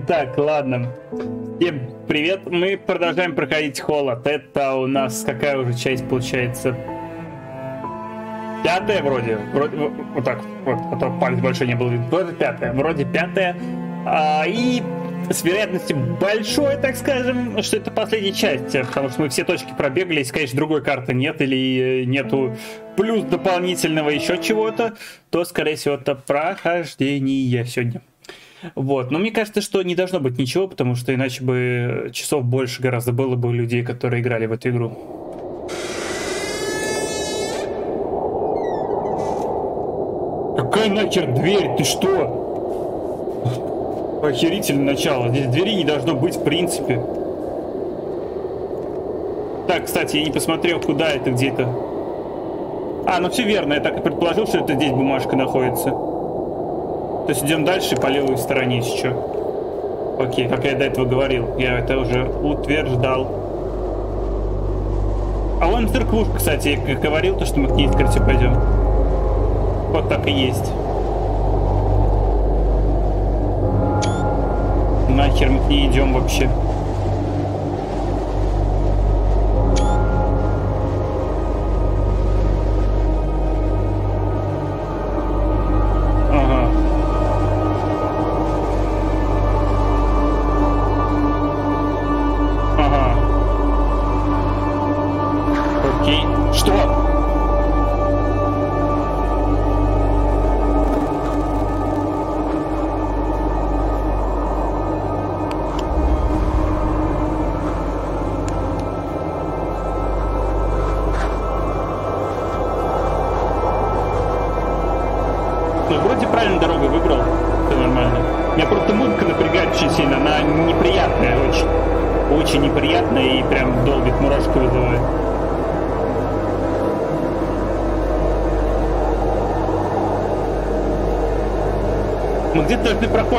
Итак, ладно. Всем привет. Мы продолжаем проходить холод. Это у нас какая уже часть получается? Пятая вроде. вроде вот так. Вот, а то палец больше не был видно. Вроде пятая. Вроде пятая. А, и с вероятностью большой, так скажем, что это последняя часть, потому что мы все точки пробегали, если, конечно, другой карты нет или нету плюс дополнительного еще чего-то, то, скорее всего, это прохождение сегодня. Вот. Но мне кажется, что не должно быть ничего, потому что иначе бы часов больше гораздо было бы людей, которые играли в эту игру. Какая нахер дверь? Ты что? Охерительное начало. Здесь двери не должно быть в принципе. Так, кстати, я не посмотрел, куда это где-то. А, ну все верно, я так и предположил, что это здесь бумажка находится. То есть идем дальше по левой стороне еще. Окей, как я до этого говорил, я это уже утверждал. А вон церквушка, кстати, я говорил, то, что мы к ней, скорее пойдем. Вот так и есть. нахер мы к ней идем вообще?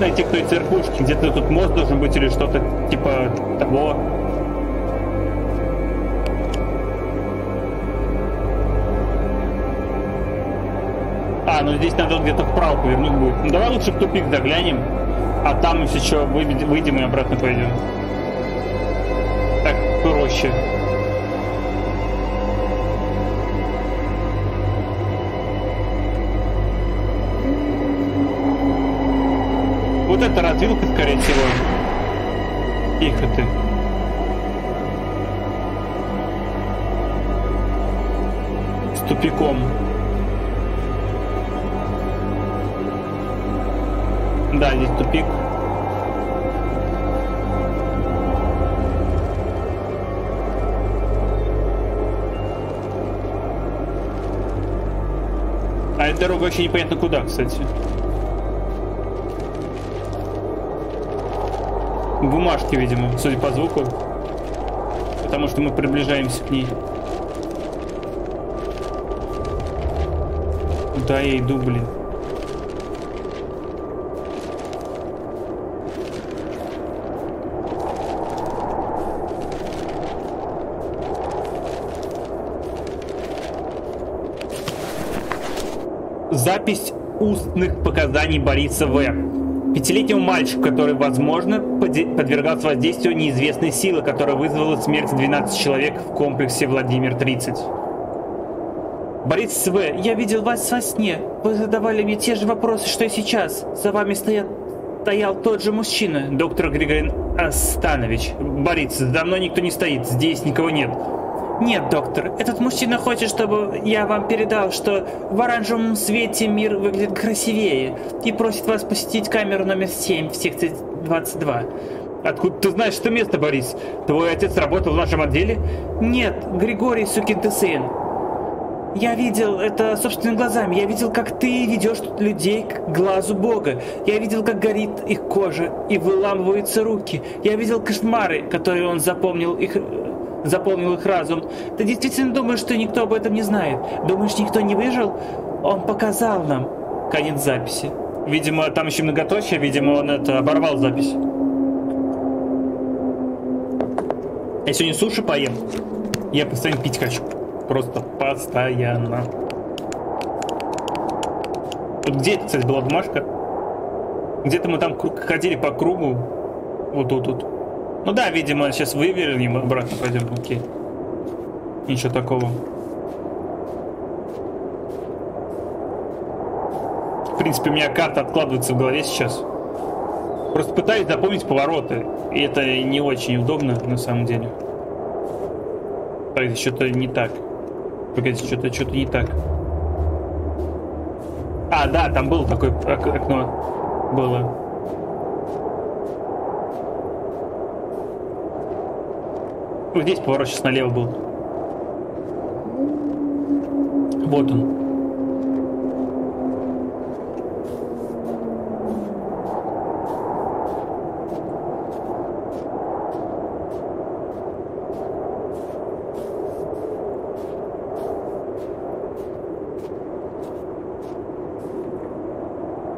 Найти к той церквушке, где-то тут мост должен быть или что-то типа того. А, ну здесь надо где-то вправо повернуть будет. Ну давай лучше в тупик заглянем, а там если что, выйдем и обратно пойдем. Так проще. Вот эта развилка, скорее всего. Тихо ты. С тупиком. Да, здесь тупик. А эта дорога вообще непонятно куда, кстати. Бумажки, видимо, судя по звуку. Потому что мы приближаемся к ней. Куда я иду, блин? Запись устных показаний Бориса В. Пятилетнему мальчику, который, возможно, подвергался воздействию неизвестной силы, которая вызвала смерть 12 человек в комплексе Владимир-30. Борис СВ, я видел вас во сне. Вы задавали мне те же вопросы, что и сейчас. За вами стоят стоял тот же мужчина, доктор Григорий Астанович. Борис, давно никто не стоит, здесь никого нет. Нет, доктор, этот мужчина хочет, чтобы я вам передал, что в оранжевом свете мир выглядит красивее и просит вас посетить камеру номер 7 в секции 22. Откуда ты знаешь это место, Борис? Твой отец работал в нашем отделе? Нет, Григорий, сукин ты сын. Я видел это собственными глазами. Я видел, как ты ведешь людей к глазу Бога. Я видел, как горит их кожа и выламываются руки. Я видел кошмары, которые он запомнил их заполнил их разум. Ты действительно думаешь, что никто об этом не знает? Думаешь, никто не выжил? Он показал нам. Конец записи. Видимо, там еще многоточие, видимо, он это оборвал запись. Я сегодня суши поем. Я постоянно пить хочу. Просто постоянно. Тут где, кстати, была бумажка? Где-то мы там ходили по кругу. Вот тут, тут. Ну да, видимо, сейчас вывернем, обратно пойдем. Окей. Ничего такого. В принципе, у меня карта откладывается в голове сейчас. Просто пытаюсь запомнить повороты. И это не очень удобно, на самом деле. Погоди, что-то не так. Погоди, что-то что-то не так. А, да, там было такое окно. Было. Вот здесь поворот сейчас налево был. Вот он.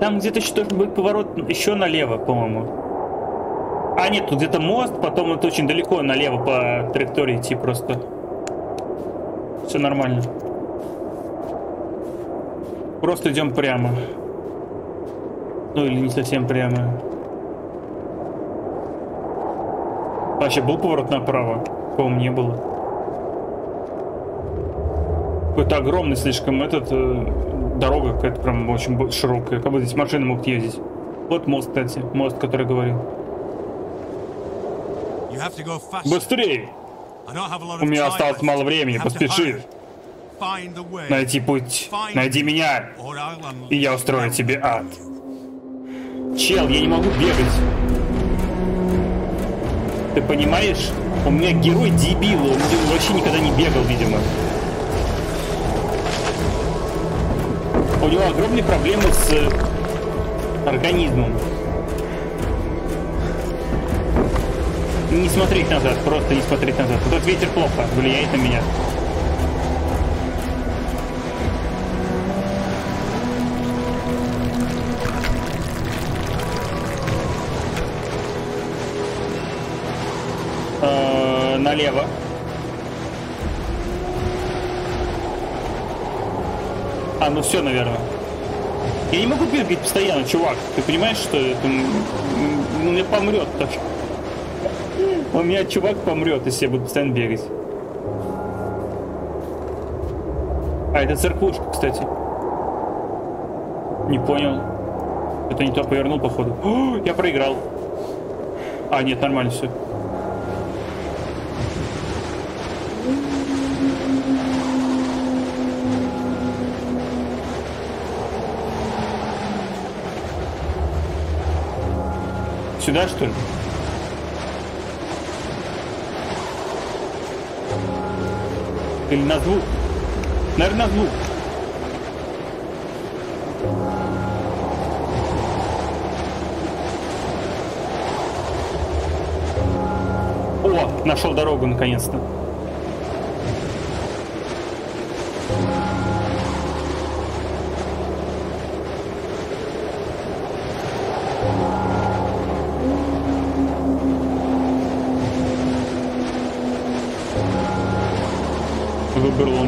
Там где-то еще должен быть поворот еще налево, по-моему. А, нет, тут где-то мост, потом это очень далеко налево по траектории идти просто. Все нормально. Просто идем прямо. Ну или не совсем прямо. Вообще был поворот направо? По-моему, не было. Какой-то огромный слишком этот э, дорога какая-то прям очень широкая, как бы здесь машины могут ездить. Вот мост, кстати, мост, который говорил. Быстрее! У меня осталось мало времени, поспеши. Найти путь, найди меня, и я устрою тебе ад. Чел, я не могу бегать. Ты понимаешь? У меня герой дебил, он вообще никогда не бегал, видимо. у него огромные проблемы с э, организмом. Не смотреть назад, просто не смотреть назад. Этот ветер плохо влияет на меня. Э -э налево. А, ну все, наверное. Я не могу бегать постоянно, чувак. Ты понимаешь, что это... У меня помрет так. У меня чувак помрет, если я буду постоянно бегать. А, это церквушка, кстати. Не понял. Это не то повернул, походу. О, я проиграл. А, нет, нормально все. Сюда, что ли? Или на звук? Наверное, на звук. О, нашел дорогу наконец-то.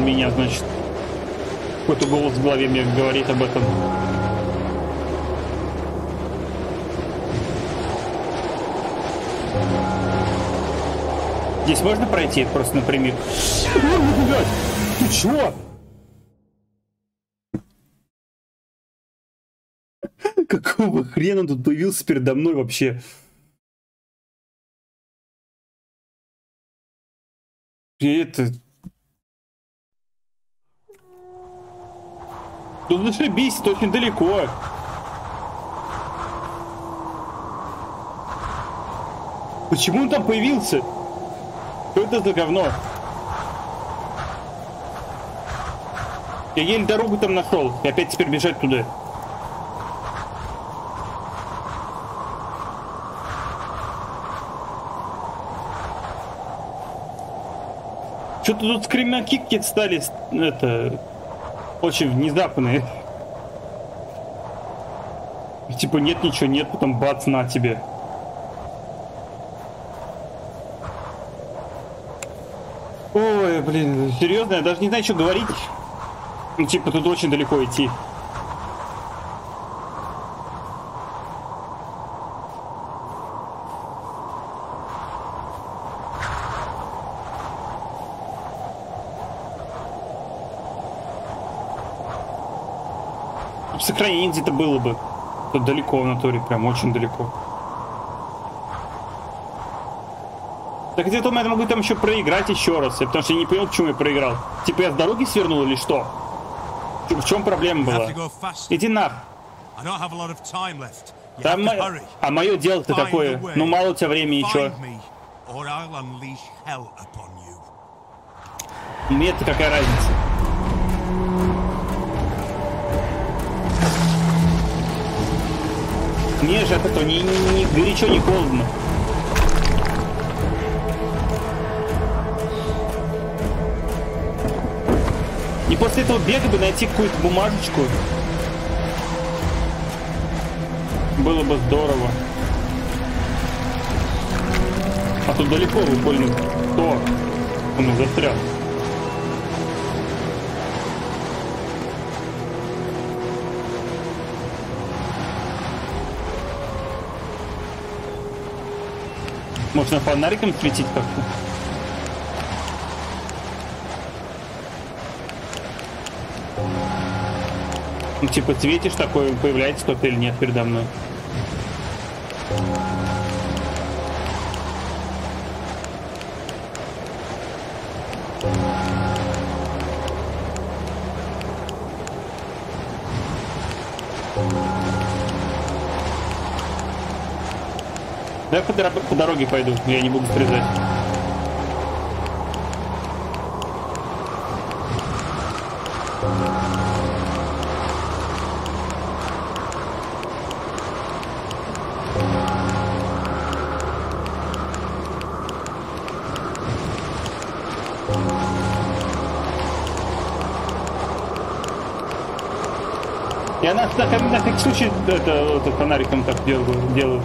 Меня, значит. Какой-то голос в голове мне говорит об этом. Здесь можно пройти просто напрямик? Ты чё? Какого хрена тут появился передо мной вообще? это Тут зашибись, это очень далеко. Почему он там появился? Что это за говно? Я еле дорогу там нашел. И опять теперь бежать туда. Что-то тут скримяки какие-то стали, это, очень внезапные. Типа нет ничего, нет, потом бац, на тебе. Ой, блин, серьезно, я даже не знаю, что говорить. Ну, типа, тут очень далеко идти. Сохранение где-то было бы. Тут далеко в натуре, прям очень далеко. Так где-то я могу там еще проиграть еще раз, потому что я не понял, почему я проиграл. Типа я с дороги свернул или что? В чем проблема была? Иди нах. Там, а мое дело-то какое? Ну мало у тебя времени еще. Мне-то какая разница? Мне же от этого ни, ни, ни горячо, ни холодно. И после этого бега бы найти какую-то бумажечку. Было бы здорово. А тут далеко больно. Кто? Он застрял. Можно фонариком светить как-то? Ну, типа, светишь такой, появляется кто-то или нет передо мной. Я по, по дороге пойду, я не буду срезать. Я на, на, на всякий случай это, это фонариком так делаю, делаю.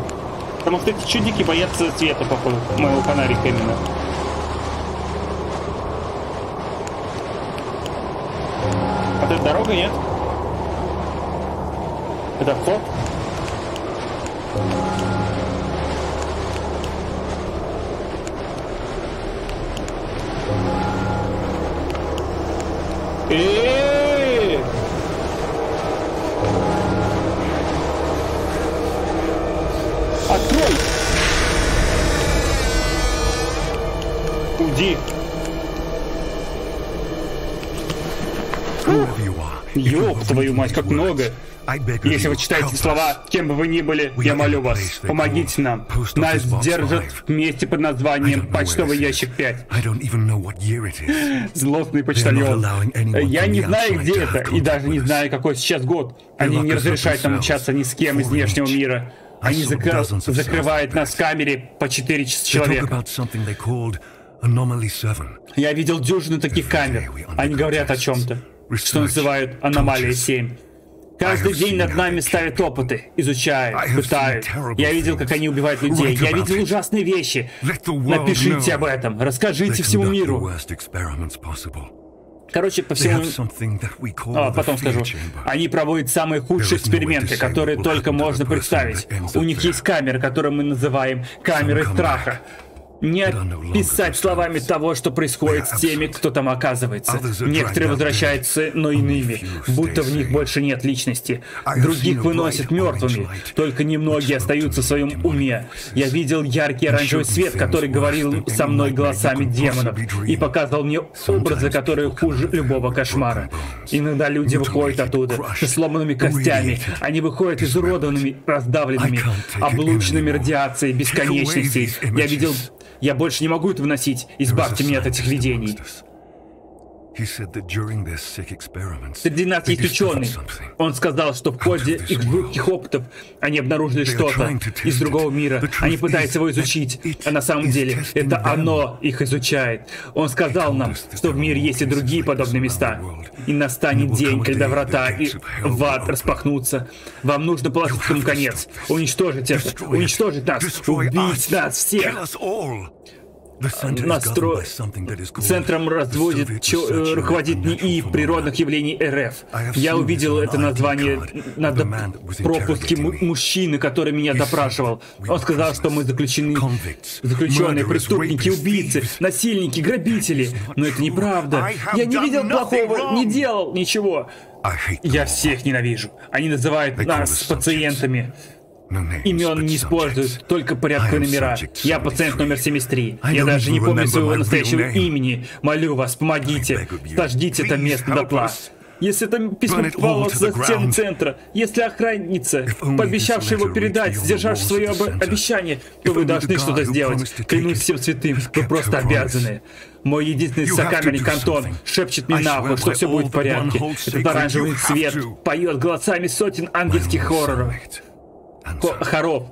Потому что эти чудики боятся цвета, походу, моего фонарика именно. А это дорога, нет? Это вход? Твою мать, как много! Если вы читаете слова, кем бы вы ни были, я молю вас, помогите нам. Нас держат вместе под названием «Почтовый ящик 5». Злостный почтальон. Я не знаю, где это, и даже не знаю, какой сейчас год. Они не разрешают нам общаться ни с кем из внешнего мира. Они закры... закрывают нас в камере по 4 человека. Я видел дюжину таких камер. Они говорят о чем-то, что называют аномалией 7. Каждый день над нами ставят опыты, изучают, пытают. Я видел, как они убивают людей. Я видел ужасные вещи. Напишите об этом. Расскажите всему миру. Короче, по всему... А, потом скажу. Они проводят самые худшие эксперименты, которые только можно представить. У них есть камеры, которые мы называем камерой страха не описать словами того, что происходит с теми, кто там оказывается. Некоторые возвращаются, но иными, будто в них больше нет личности. Других выносят мертвыми, только немногие остаются в своем уме. Я видел яркий оранжевый свет, который говорил со мной голосами демонов и показывал мне образы, которые хуже любого кошмара. Иногда люди выходят оттуда со сломанными костями. Они выходят изуродованными, раздавленными, облученными радиацией бесконечностей. Я видел я больше не могу это выносить. Избавьте меня от этих видений. Среди нас есть ученый. Он сказал, что в ходе их жутких опытов они обнаружили что-то из другого мира. Они пытаются его изучить, а на самом деле это оно их изучает. Он сказал нам, что в мире есть и другие подобные места. И настанет день, когда врата и в ад распахнутся. Вам нужно положить этому конец. Уничтожить это. Уничтожить нас. Убить нас всех. Настро... Центром разводит, чё, э, руководит НИИ природных явлений РФ. Я увидел это название на пропуске мужчины, который меня допрашивал. Он сказал, что мы заключены, заключенные преступники, убийцы, насильники, грабители. Но это неправда. Я не видел плохого, не делал ничего. Я всех ненавижу. Они называют нас пациентами. Имен не используют, только порядковые номера. Я пациент номер 73. Я даже не помню своего настоящего имени. Молю вас, помогите. Сожгите это место дотла. Если это письмо попало за стены центра, если охранница, пообещавшая его передать, сдержавшая свое об обещание, то вы должны что-то сделать. Клянусь всем святым, вы просто обязаны. Мой единственный сокамерник Антон шепчет мне на ухо, что все будет в порядке. Этот оранжевый цвет поет голосами сотен ангельских хорроров. Хоров.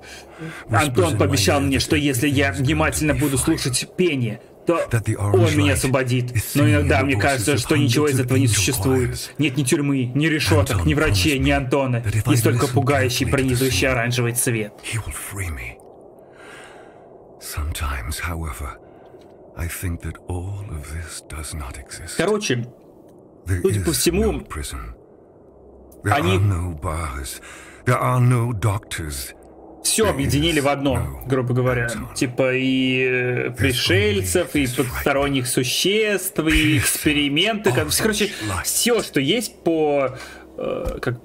Антон пообещал мне, что если я внимательно буду слушать пение, то он меня освободит. Но иногда мне кажется, что ничего из этого не существует. Нет ни тюрьмы, ни решеток, ни врачей, ни Антона. Есть только пугающий, пронизывающий оранжевый цвет. Короче, судя по всему, они все объединили в одно, грубо говоря. Типа и э, пришельцев, и потусторонних существ, и эксперименты. Как, короче, все, что есть по... Э, как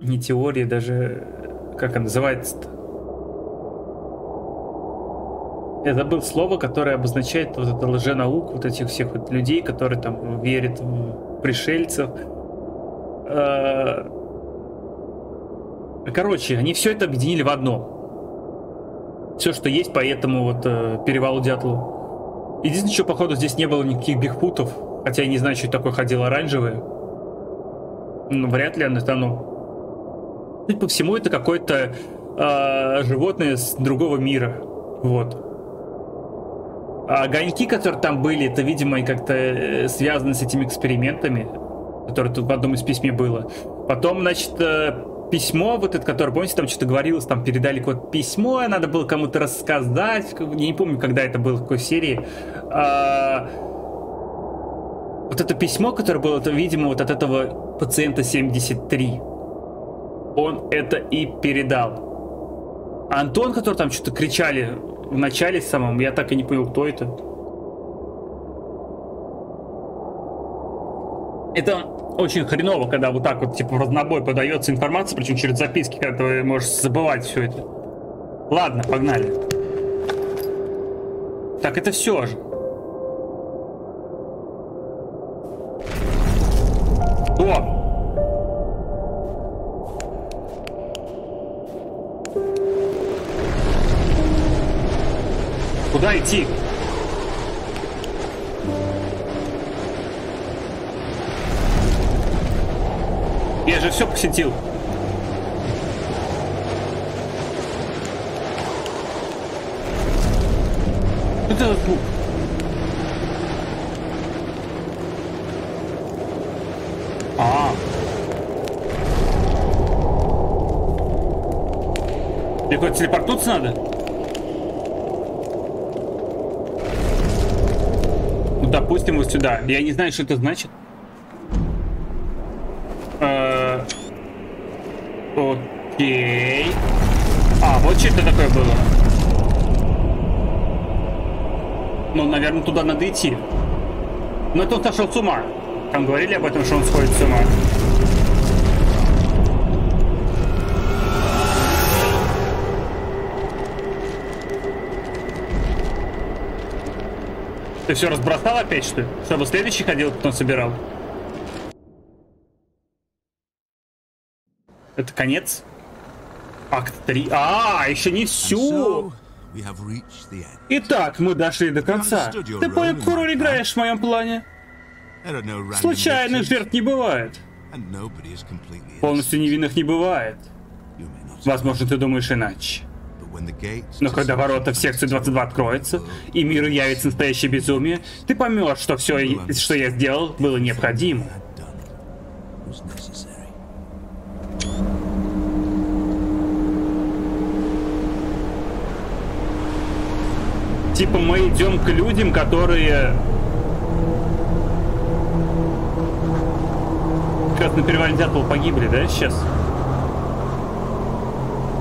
не теории даже... Как она называется-то? Я забыл слово, которое обозначает вот это лженауку, вот этих всех вот людей, которые там верят в пришельцев. Э, короче, они все это объединили в одно все, что есть по этому вот э, перевалу Дятлу. Единственное, что, походу, здесь не было никаких бигфутов, хотя я не знаю, что такое ходило оранжевое. Ну, вряд ли оно оно. Судя по всему, это какое-то э, животное с другого мира. Вот. А огоньки, которые там были, это, видимо, как-то э, связано с этими экспериментами, которые тут в одном из письме было. Потом, значит, э, письмо, вот это, которое, помните, там что-то говорилось, там передали какое-то письмо, надо было кому-то рассказать, я не помню, когда это было, в какой серии. А, вот это письмо, которое было, это, видимо, вот от этого пациента 73. Он это и передал. А Антон, который там что-то кричали в начале самом, я так и не понял, кто это. Это очень хреново, когда вот так вот, типа, в разнобой подается информация, причем через записки, когда ты можешь забывать все это. Ладно, погнали. Так, это все же. О! Куда идти? Я же все посетил. Это звук. А. Мне куда телепортнуться надо? Ну, допустим, вот сюда. Я не знаю, что это значит. Окей. А, вот что такое было. Ну, наверное, туда надо идти. Но это он сошел с ума. Там говорили об этом, что он сходит с ума. Ты все разбросал опять, что ли? Чтобы следующий ходил, потом собирал? Это конец? Акт 3. А, еще не все. Итак, мы дошли до конца. Ты понял, роль играешь в моем плане? Случайных жертв не бывает. Полностью невинных не бывает. Возможно, ты думаешь иначе. Но когда ворота в секцию 22 откроются, и миру явится настоящее безумие, ты поймешь, что все, что я сделал, было необходимо. Типа мы идем к людям, которые... Как на перевале Дятлова погибли, да, сейчас?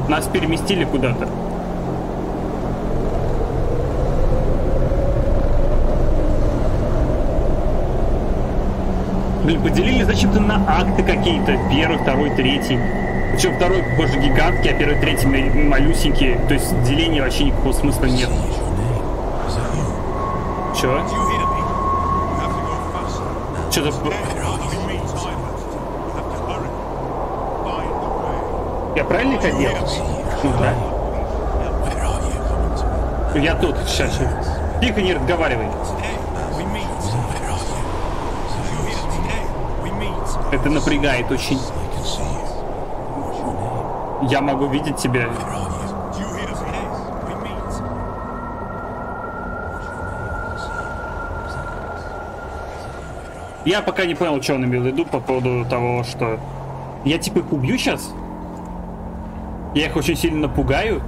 Нас переместили куда-то. блин, поделили зачем-то на акты какие-то. Первый, второй, третий. Причем второй, похоже, гигантский, а первый, третий малюсенький. То есть деления вообще никакого смысла нет. Чё? Что-то... Я правильно это делал? Ну да. Я тут, сейчас. Тихо, не разговаривай. Это напрягает очень. Я могу видеть тебя. Я пока не понял, что он имел в виду по поводу того, что... Я типа их убью сейчас? Я их очень сильно напугаю?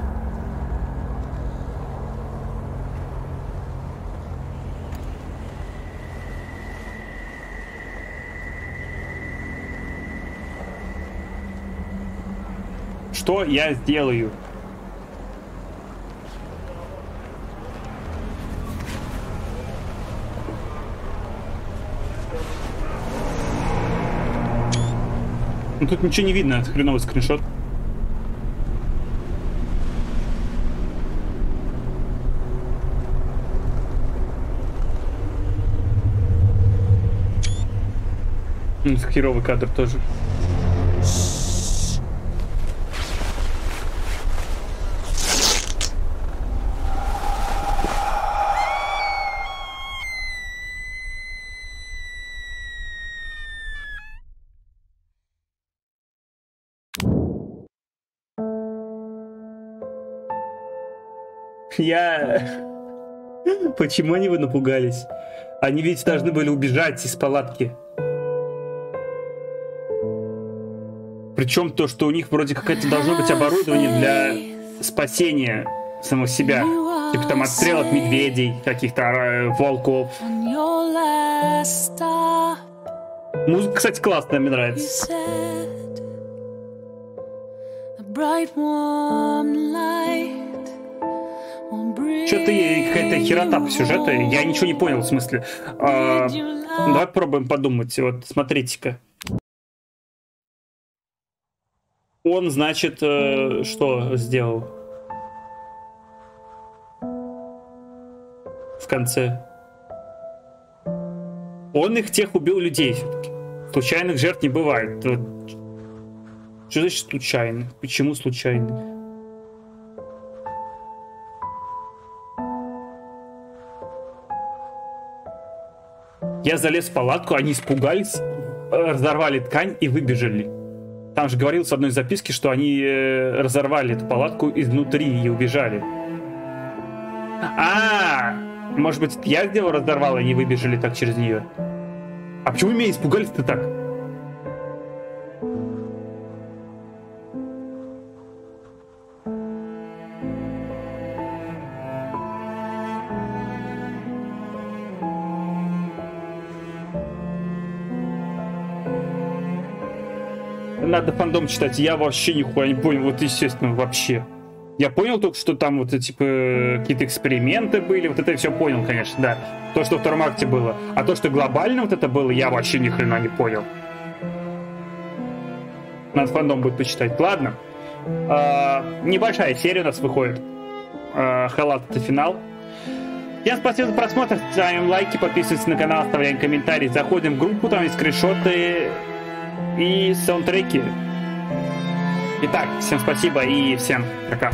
Что я сделаю? Ну тут ничего не видно, это хреновый скриншот. Ну, херовый кадр тоже. Я... Почему они вы напугались? Они ведь должны были убежать из палатки. Причем то, что у них вроде какое-то должно быть оборудование для спасения самого себя. Типа там отстрел от медведей, каких-то э, волков. Музыка, кстати, классная, мне нравится. Что-то какая-то херота по сюжету. Я ничего не понял в смысле. А, давай попробуем подумать. Вот, смотрите-ка. Он, значит, э, что сделал? В конце. Он их тех убил людей все-таки. Случайных жертв не бывает. Что значит случайно? Почему случайно? Я залез в палатку, они испугались, разорвали ткань и выбежали. Там же говорилось в одной записке, что они э, разорвали эту палатку изнутри и убежали. А, может быть, я сделал, разорвал, и они выбежали так через нее. А почему меня испугались-то так? Надо фандом читать. Я вообще нихуя не понял. Вот, естественно, вообще. Я понял только, что там вот, типа, какие-то эксперименты были. Вот это я все понял, конечно, да. То, что в втором акте было. А то, что глобально вот это было, я вообще ни хрена не понял. Надо фандом будет почитать. Ладно. А, небольшая серия у нас выходит. А, халат это финал. Всем спасибо за просмотр, ставим лайки, подписывайтесь на канал, оставляем комментарии, заходим в группу, там есть скриншоты и саундтреки. Итак, всем спасибо и всем пока.